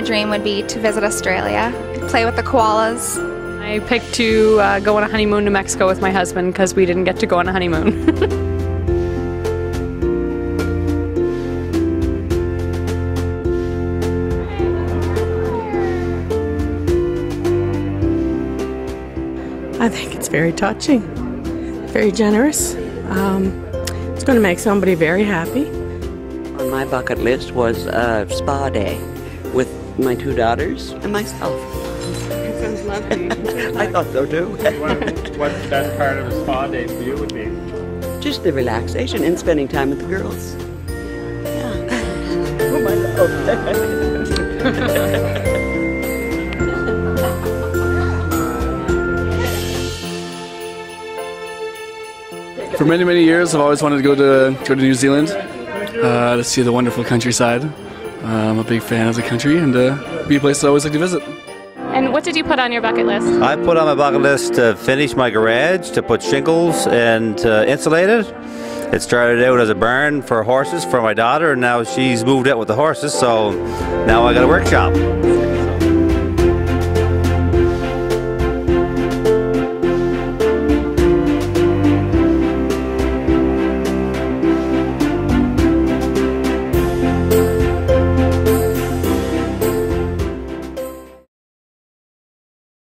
my dream would be to visit Australia, play with the koalas. I picked to uh, go on a honeymoon to Mexico with my husband because we didn't get to go on a honeymoon. I think it's very touching, very generous. Um, it's going to make somebody very happy. On my bucket list was a spa day with my two daughters and myself. sounds lovely. I thought so too. what, what the best part of a spa day for you would be? Just the relaxation and spending time with the girls. Yeah. oh my love. For many, many years, I've always wanted to go to go to New Zealand uh, to see the wonderful countryside. Uh, I'm a big fan of the country and uh, be a place I always like to visit. and what did you put on your bucket list? I put on my bucket list to finish my garage, to put shingles and uh, insulate it. It started out as a barn for horses for my daughter, and now she's moved out with the horses, so now I got a workshop.